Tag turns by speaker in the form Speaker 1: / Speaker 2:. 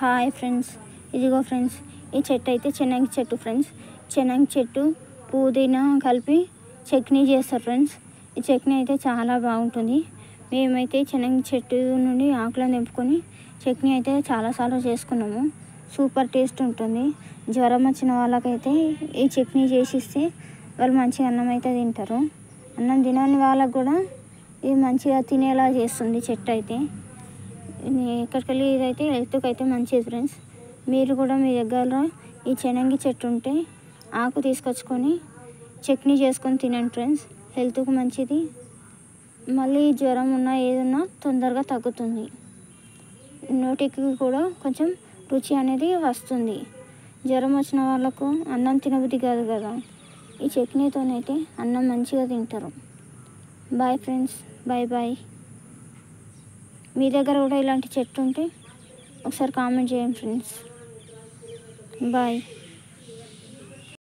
Speaker 1: Hi friends. ఇదిగో friends ఈ చెట్టు అయితే చెనంగి చెట్టు ఫ్రెండ్స్. చెనంగి చెట్టు పుదీనా కలిపి చట్నీ చేస్తారు ఫ్రెండ్స్. ఈ చట్నీ అయితే చాలా బాగుంటుంది. మేమైతే చెనంగి చెట్టు నుండి ఆకులను తెంపుకొని చట్నీ అయితే చాలాసార్లు చేసుకున్నాము. సూపర్ టేస్ట్ ఉంటుంది. జ్వరం వచ్చిన వాళ్ళకైతే ఈ చట్నీ చేసిస్తే వాళ్ళు మంచిగా అన్నం అయితే తింటారు. అన్నం తినని వాళ్ళకు కూడా ఇది మంచిగా తినేలా చేస్తుంది చెట్టు అయితే. ఎక్కడికెళ్ళి ఎక్కడికి వెళ్ళి ఇదైతే హెల్త్కి అయితే మంచిది ఫ్రెండ్స్. మీరు కూడా మీ దగ్గర ఈ చెనంగి చెట్టు ఉంటే ఆకు తీసుకొచ్చుకొని చట్నీ చేసుకొని తినండి ఫ్రెండ్స్. హెల్త్కు మంచిది. మళ్ళీ జ్వరం ఉన్నా ఏదన్నా తొందరగా తగ్గుతుంది. నోటికి కూడా కొంచెం రుచి అనేది వస్తుంది. జ్వరం వచ్చిన వాళ్ళకు అన్నం తినబుద్ధి కాదు కదా. ఈ చట్నీతోనైతే అన్నం మంచిగా తింటారు. Bye friends. Bye bye. మీ దగ్గర కూడా ఇలాంటి చెట్టు ఉంటే ఒకసారి కామెంట్ చేయండి ఫ్రెండ్స్. బాయ్.